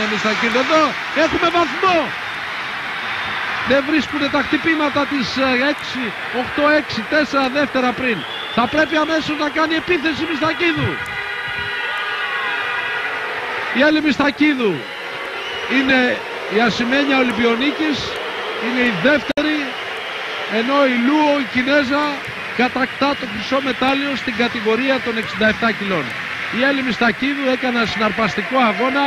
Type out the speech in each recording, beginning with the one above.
ε, Μιστακίδου. Εδώ έχουμε βαθμό. Δεν βρίσκουν τα χτυπήματα της 6, 8, 6, 4 δεύτερα πριν. Θα πρέπει αμέσως να κάνει επίθεση Μιστακίδου. Η άλλη Μιστακίδου είναι η Ασημένια Ολυμπιονίκης, είναι η δεύτερη, ενώ η Λούο, η Κινέζα, κατακτά το χρυσό μετάλλιο στην κατηγορία των 67 κιλών. Η Έλλη Μιστακίδου έκανε ένα συναρπαστικό αγώνα,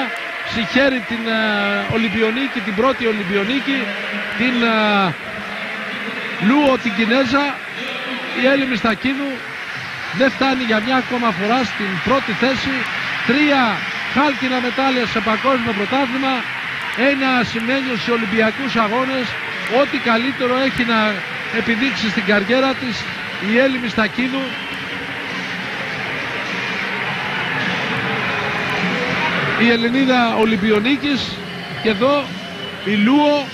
συγχαίρει την uh, Ολυμπιονίκη, την πρώτη Ολυμπιονίκη, την uh, Λούο, την Κινέζα. Η Έλλη Μιστακίδου δεν φτάνει για μια ακόμα φορά στην πρώτη θέση. Τρία χάλκινα μετάλλια σε παγκόσμιο πρωτάθλημα. Ένα ασημένιο σε Ολυμπιακούς αγώνες. Ό,τι καλύτερο έχει να επιδείξει στην καριέρα της η Έλλη Μιστακίδου η Ελληνίδα Ολυμπιονίκης και εδώ η Λούο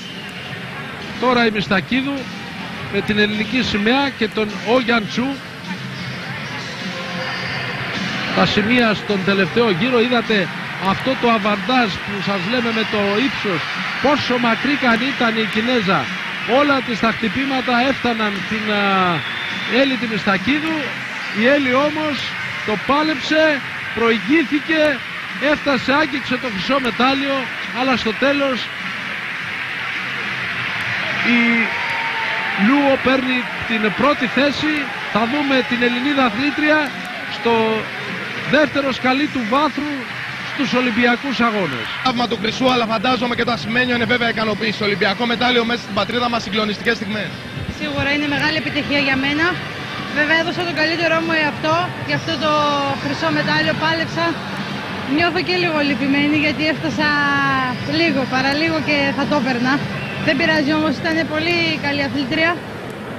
τώρα η Μιστακίδου με την ελληνική σημαία και τον Όγιαν Τσου τα σημεία στον τελευταίο γύρο είδατε αυτό το αβαντάζ που σας λέμε με το ύψος πόσο μακρύ καν ήταν η Κινέζα. Όλα τις τα χτυπήματα έφταναν την Έλλη τη Μιστακίδου. Η Έλλη όμως το πάλεψε προηγήθηκε έφτασε άγγιξε το χρυσό μετάλλιο αλλά στο τέλος η Λούο παίρνει την πρώτη θέση θα δούμε την Ελληνίδα αθλήτρια στο δεύτερο σκαλί του βάθρου στους Ολυμπιακούς αγώνες. Θαύμα του χρυσού αλλά φαντάζομαι και το ασημένιο είναι βέβαια ικανοποίηση. Ολυμπιακό μετάλλιο μέσα στην πατρίδα μας συγκλονιστικές στιγμές. Σίγουρα είναι μεγάλη επιτυχία για μένα. Βέβαια έδωσα το καλύτερό μου αυτό και αυτό το χρυσό μετάλλιο πάλεψα. Νιώθω και λίγο λυπημένη γιατί έφτασα λίγο, παραλίγο και θα το έπαιρνα. Δεν πειράζει όμως, ήταν πολύ καλή αθλήτρια.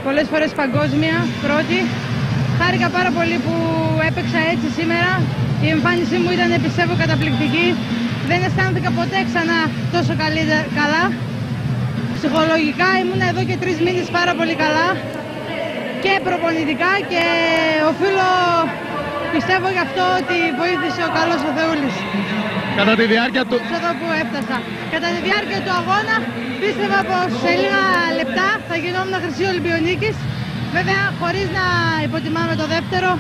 Πολλές φορές παγκόσμια, πρώτη. Χάρηκα πάρα πολύ που έπαιξα έτσι σήμερα. Η εμφάνισή μου ήταν πιστεύω καταπληκτική. Δεν αισθάνθηκα ποτέ ξανά τόσο καλή, καλά. Ψυχολογικά ήμουν εδώ και τρεις μήνες πάρα πολύ καλά και προπονητικά και οφείλω πιστεύω γι' αυτό ότι βοήθησε ο καλός ο Θεούλης. Κατά τη διάρκεια του... Σε εδώ που έφτασα. Κατά τη διάρκεια του αγώνα πίστευα πως σε λίγα λεπτά θα γινόμουν χρυσή Ολυμπιονίκης. Βέβαια χωρίς να υποτιμάμε το δεύτερο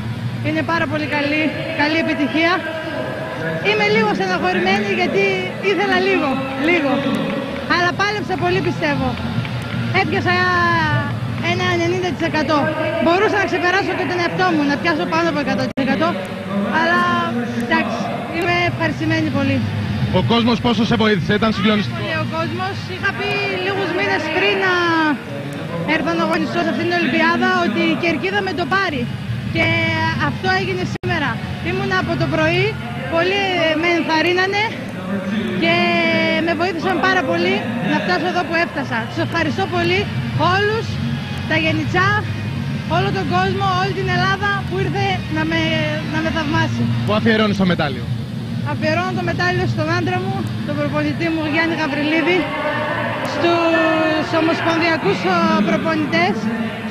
είναι πάρα πολύ καλή, καλή επιτυχία. Είμαι λίγο στεναχωρημένη γιατί ήθελα λίγο, λίγο. Αλλά πάλεψα πολύ πιστεύω. Έπιασα ένα 90%. Μπορούσα να ξεπεράσω και τον εαυτό μου, να πιάσω πάνω από 100%. Αλλά εντάξει, είμαι ευχαριστημένη πολύ. Ο κόσμος πόσο σε βοήθησε, ήταν συγκλονιστικό. Πολύ ο κόσμος. Είχα πει λίγους μήνες πριν να έρθω να αγωνιστώ σε αυτήν την Ολυμπιάδα ότι η Κερκίδα με το πάρει. Και αυτό έγινε σήμερα. Ήμουν από το πρωί, πολλοί με ενθαρρύνανε και με βοήθησαν πάρα πολύ να φτάσω εδώ που έφτασα. Τους ευχαριστώ πολύ όλους, τα γενιτσά, όλο τον κόσμο, όλη την Ελλάδα που ήρθε να με, να με θαυμάσει. Πού αφιερώνεις το μετάλλιο; Αφιερώνω το μετάλλιο στον άντρα μου, τον προπονητή μου Γιάννη Γαβριλίδη, στους ομοσπονδιακούς προπονητές,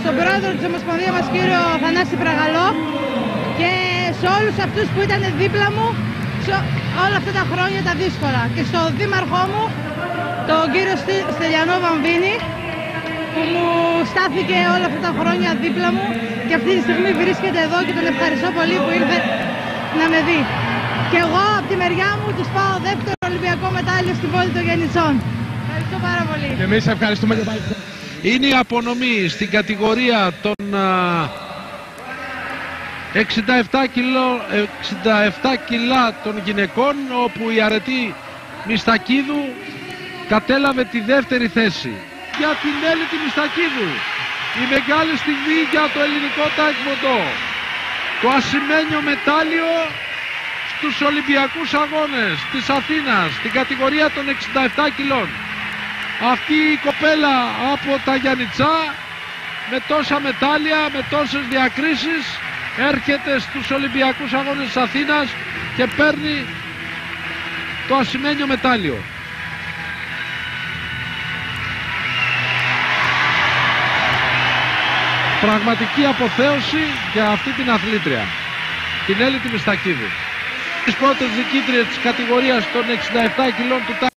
στον πρόεδρο της Ομοσπονδίας μας κύριο Θανάση Πραγαλό και σε όλους αυτούς που ήταν δίπλα μου σε όλα αυτά τα χρόνια τα δύσκολα και στον δήμαρχό μου, τον κύριο Στελιανό Βαμβίνη που μου στάθηκε όλα αυτά τα χρόνια δίπλα μου και αυτή τη στιγμή βρίσκεται εδώ και τον ευχαριστώ πολύ που ήρθε να με δει. Και εγώ από τη μεριά μου τους πάω δεύτερο Ολυμπιακό μετάλλιο στην πόλη των Γεννησών. Ευχαριστώ πάρα πολύ. Και εμείς ευχαριστούμε και πάλι. Είναι η απονομή στην κατηγορία των 67, κιλό, 67 κιλά των γυναικών όπου η αρετή Μιστακίδου κατέλαβε τη δεύτερη θέση για την Έλλητη Μιστακίδου. Η μεγάλη στιγμή για το ελληνικό τάικμοντό το ασημένιο μετάλλιο στους Ολυμπιακούς Αγώνες της Αθήνας στην κατηγορία των 67 κιλών. Αυτή η κοπέλα από τα Γιάννητσά με τόσα μετάλλια, με τόσες διακρίσεις έρχεται στους Ολυμπιακούς Αγώνες της Αθήνας και παίρνει το ασημένιο μετάλλιο. Πραγματική αποθέωση για αυτή την αθλήτρια, την Έλλη Μιστακίδη. τις πρώτες νικήτριες της κατηγορίας των 67 κιλών του